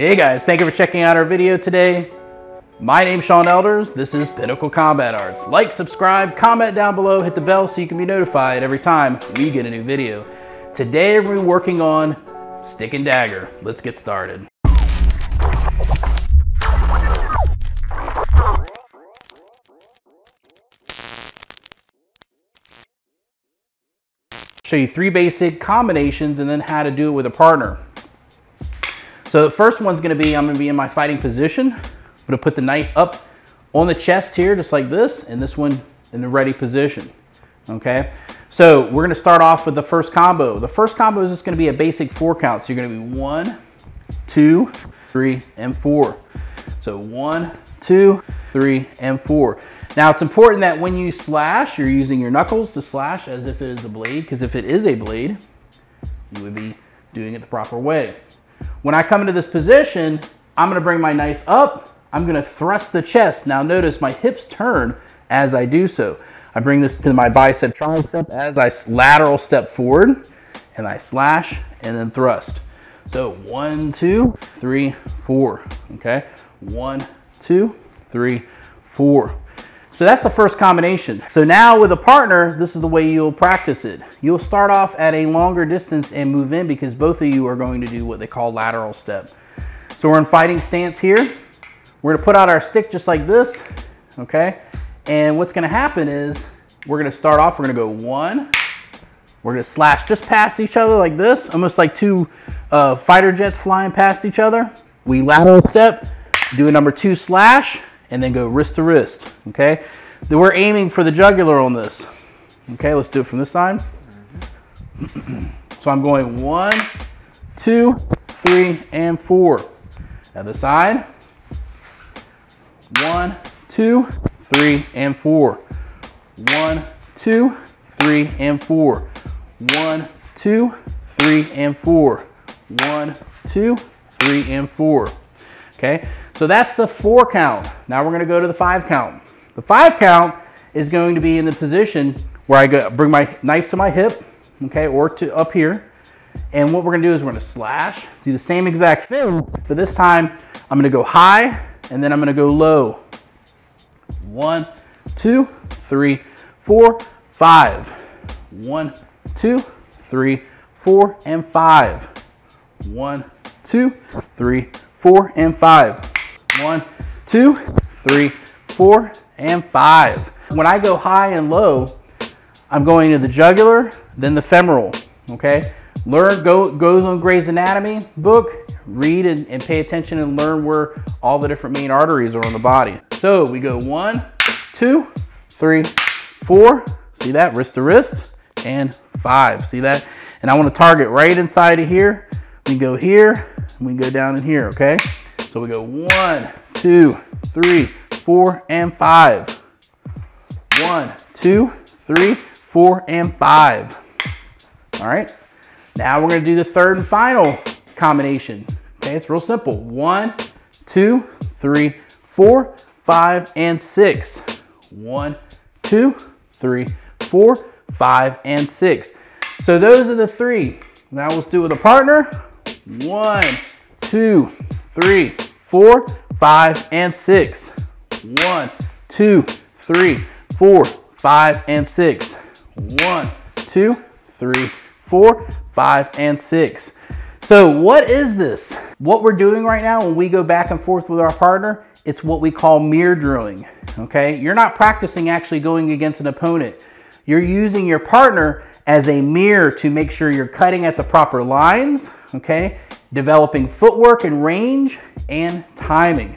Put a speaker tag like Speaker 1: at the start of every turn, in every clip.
Speaker 1: Hey guys, thank you for checking out our video today. My name's Sean Elders. This is Pinnacle Combat Arts. Like, subscribe, comment down below, hit the bell so you can be notified every time we get a new video. Today we're working on Stick and Dagger. Let's get started. Show you three basic combinations and then how to do it with a partner. So the first one's gonna be, I'm gonna be in my fighting position. I'm gonna put the knife up on the chest here, just like this, and this one in the ready position, okay? So we're gonna start off with the first combo. The first combo is just gonna be a basic four count. So you're gonna be one, two, three, and four. So one, two, three, and four. Now it's important that when you slash, you're using your knuckles to slash as if it is a blade, because if it is a blade, you would be doing it the proper way. When I come into this position, I'm gonna bring my knife up, I'm gonna thrust the chest. Now notice my hips turn as I do so. I bring this to my bicep tricep as I lateral step forward and I slash and then thrust. So one, two, three, four, okay? One, two, three, four. So that's the first combination. So now with a partner, this is the way you'll practice it. You'll start off at a longer distance and move in because both of you are going to do what they call lateral step. So we're in fighting stance here. We're gonna put out our stick just like this, okay? And what's gonna happen is we're gonna start off, we're gonna go one, we're gonna slash just past each other like this, almost like two uh, fighter jets flying past each other. We lateral step, do a number two slash, and then go wrist to wrist, okay? Then we're aiming for the jugular on this. Okay, let's do it from this side. so I'm going one, two, three, and four. Other side. One, two, three, and four. One, two, three, and four. One, two, three, and four. One, two, three, and four. Okay, so that's the four count. Now we're gonna go to the five count. The five count is going to be in the position where I go, bring my knife to my hip, okay, or to up here. And what we're gonna do is we're gonna slash, do the same exact thing, but this time I'm gonna go high and then I'm gonna go low. One, two, three, four, five. One, two, three, four, and five. One, two, three, four, and five. One, two, three, four, and five. When I go high and low, I'm going to the jugular, then the femoral, okay? Learn, go, goes on Gray's Anatomy book, read and, and pay attention and learn where all the different main arteries are on the body. So we go one, two, three, four, see that, wrist to wrist, and five, see that? And I wanna target right inside of here. We go here, and we go down in here, okay? So we go one, two, three, four, and five. One, two, three, four, and five. All right. Now we're gonna do the third and final combination. Okay, it's real simple. One, two, three, four, five, and six. One, two, three, four, five, and six. So those are the three. Now let's do it with a partner. One, two, three, four, five, and six. One, two, three, four, five, and six. One, two, three, four, five, and six. So what is this? What we're doing right now when we go back and forth with our partner, it's what we call mirror drilling, okay? You're not practicing actually going against an opponent. You're using your partner as a mirror to make sure you're cutting at the proper lines, okay? Developing footwork and range and timing.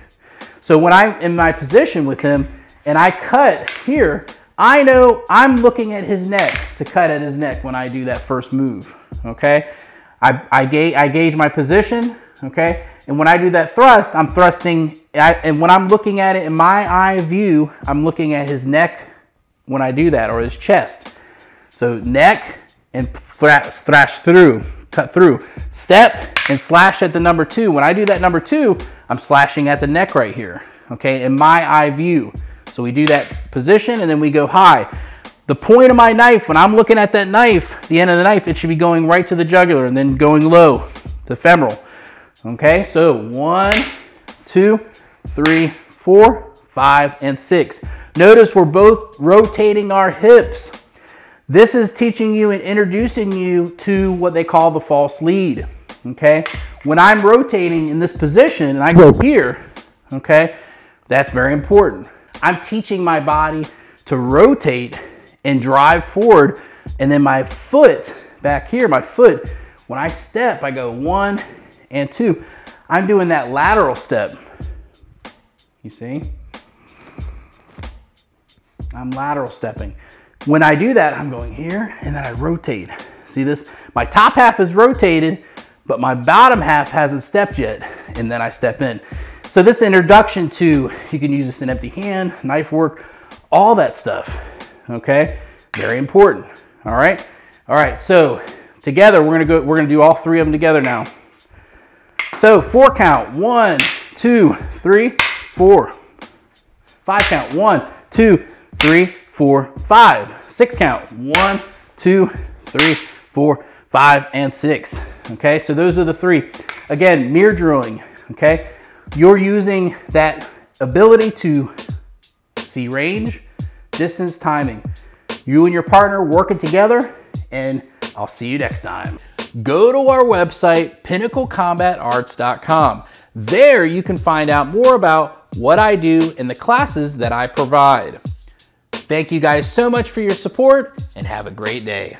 Speaker 1: So when I'm in my position with him and I cut here, I know I'm looking at his neck to cut at his neck when I do that first move, okay? I, I, ga I gauge my position, okay? And when I do that thrust, I'm thrusting, I, and when I'm looking at it in my eye view, I'm looking at his neck when I do that, or his chest. So neck and thrash, thrash through, cut through. Step and slash at the number two. When I do that number two, I'm slashing at the neck right here, okay, in my eye view. So we do that position and then we go high. The point of my knife, when I'm looking at that knife, the end of the knife, it should be going right to the jugular and then going low, the femoral. Okay, so one, two, three, four, five, and six. Notice we're both rotating our hips. This is teaching you and introducing you to what they call the false lead, okay? When I'm rotating in this position and I go here, okay, that's very important. I'm teaching my body to rotate and drive forward and then my foot back here, my foot, when I step, I go one and two. I'm doing that lateral step. You see? I'm lateral stepping. When I do that, I'm going here and then I rotate. See this? My top half is rotated, but my bottom half hasn't stepped yet. And then I step in. So this introduction to, you can use this in empty hand, knife work, all that stuff, okay? Very important, all right? All right, so together, we're gonna go, we're gonna do all three of them together now. So four count, one, two, three, four. Five count, one, two, three, four, five. Six count, one, two, three, four, five, and six. Okay, so those are the three. Again, mirror drilling, okay? You're using that ability to see range, distance, timing. You and your partner working together, and I'll see you next time. Go to our website, pinnaclecombatarts.com. There you can find out more about what I do and the classes that I provide. Thank you guys so much for your support and have a great day.